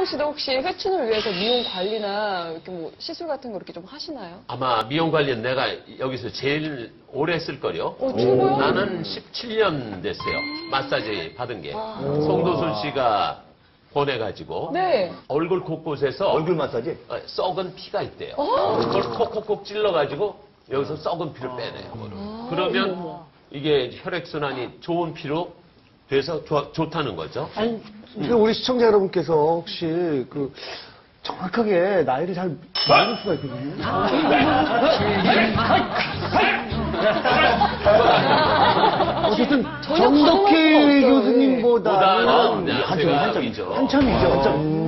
이수영 씨도 혹시 회춘을 위해서 미용 관리나 이렇게 뭐 시술 같은 거 이렇게 좀 하시나요? 아마 미용 관리는 내가 여기서 제일 오래 쓸 거요. 어, 최고요? 나는 17년 됐어요. 마사지 받은 게. 송도순 씨가 보내가지고 네. 얼굴 곳곳에서 얼굴 마사지? 어, 썩은 피가 있대요. 그걸 콕콕콕 찔러가지고 여기서 썩은 피를 빼내요. 그러면 이게 혈액순환이 좋은 피로 돼서 좋, 좋다는 거죠. 아니, 근데 우리 시청자 여러분께서 혹시 그 정확하게 나이를 잘 모를 수가 있거든요. 어쨌든 전혀 정덕희 가능할 수가 없어요. 교수님보다는 보다는 네, 한참, 위죠. 한참이죠. 한참.